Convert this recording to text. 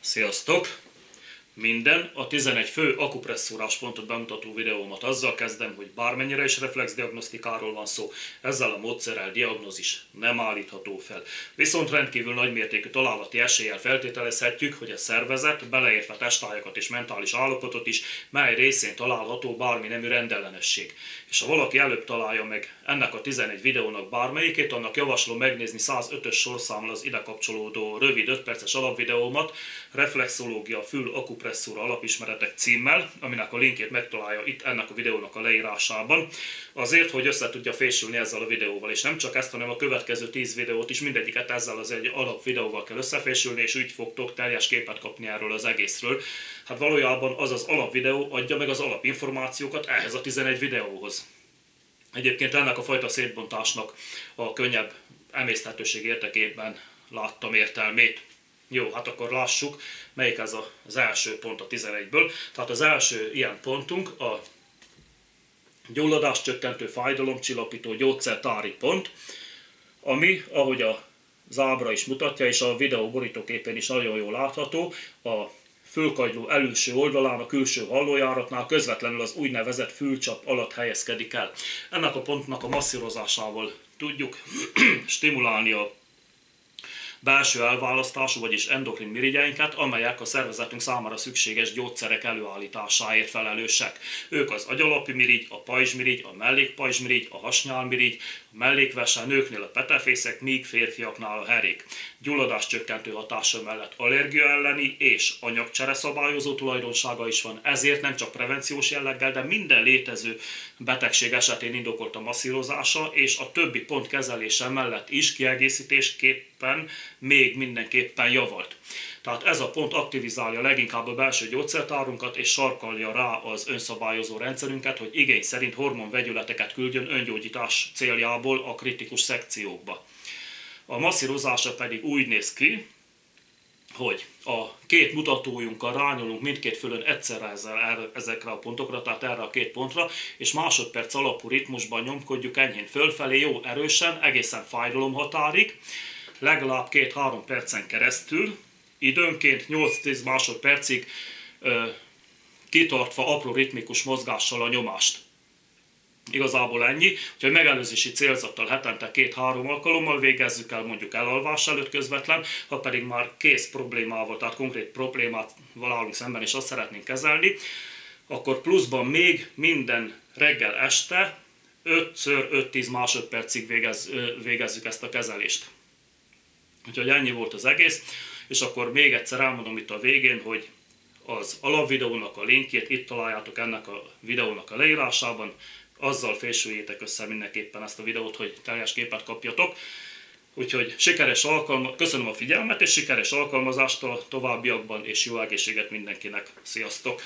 Sziasztok! Minden a 11 fő akupresszorás pontot bemutató videómat azzal kezdem, hogy bármennyire is reflexdiagnosztikáról van szó, ezzel a módszerrel diagnózis nem állítható fel. Viszont rendkívül nagymértékű találati eséllyel feltételezhetjük, hogy a szervezet, beleértve testájakat és mentális állapotot is, mely részén található bármi nemű rendellenesség. És ha valaki előbb találja meg ennek a 11 videónak bármelyikét, annak javaslom megnézni 105-ös sorszámmal az ide kapcsolódó rövid 5 perces alapvideómat, reflexológia fül akupresszor presszúra alapismeretek címmel, aminek a linkét megtalálja itt ennek a videónak a leírásában, azért, hogy össze tudja fésülni ezzel a videóval, és nem csak ezt, hanem a következő 10 videót is mindegyiket ezzel az egy alap videóval kell összefésülni, és úgy fogtok teljes képet kapni erről az egészről. Hát valójában az az alapvideó adja meg az alapinformációkat ehhez a 11 videóhoz. Egyébként ennek a fajta szétbontásnak a könnyebb emészthetőség értekében láttam értelmét. Jó, hát akkor lássuk, melyik ez az első pont a 11-ből. Tehát az első ilyen pontunk a gyulladás csökkentő fájdalomcsillapító gyógyszertári pont, ami, ahogy a zábra is mutatja, és a videó borítóképén is nagyon jól látható, a fülkagyló előső oldalán, a külső hallójáratnál közvetlenül az úgynevezett fülcsap alatt helyezkedik el. Ennek a pontnak a masszírozásával tudjuk stimulálni a belső elválasztású, vagyis endokrin mirigyeinket, amelyek a szervezetünk számára szükséges gyógyszerek előállításáért felelősek. Ők az agyalapi mirigy, a pajzsmirigy, a mellékpajzsmirigy, a hasnyálmirigy, a mellékvese, nőknél a petefészek, míg férfiaknál a herék. Gyulladás csökkentő hatása mellett allergia elleni és anyagcsere szabályozó tulajdonsága is van, ezért nem csak prevenciós jelleggel, de minden létező betegség esetén indokolt a masszírozása, és a többi pont kezelése mellett is kiegészítésképpen még mindenképpen javalt. Tehát ez a pont aktivizálja leginkább a belső gyógyszertárunkat, és sarkalja rá az önszabályozó rendszerünket, hogy igény szerint hormonvegyületeket küldjön öngyógyítás céljából a kritikus szekciókba. A masszírozása pedig úgy néz ki, hogy a két mutatójunkkal rányolunk mindkét fölön egyszerre ezekre a pontokra, tehát erre a két pontra, és másodperc alapú ritmusban nyomkodjuk enyhén fölfelé, jó erősen, egészen fájdalomhatárig, legalább két-három percen keresztül, időnként 8-10 másodpercig ö, kitartva apró ritmikus mozgással a nyomást. Igazából ennyi, hogy megelőzési célzattal hetente két-három alkalommal végezzük el mondjuk elalvás előtt közvetlen, ha pedig már kész problémával, tehát konkrét problémát állunk szemben és azt szeretnénk kezelni, akkor pluszban még minden reggel este 5-5-10 másodpercig végez, végezzük ezt a kezelést. Úgyhogy ennyi volt az egész, és akkor még egyszer elmondom itt a végén, hogy az alapvideónak a linkjét itt találjátok ennek a videónak a leírásában, azzal fésüljétek össze mindenképpen ezt a videót, hogy teljes képet kapjatok. Úgyhogy sikeres alkalma, köszönöm a figyelmet, és sikeres alkalmazást a továbbiakban, és jó egészséget mindenkinek. Sziasztok!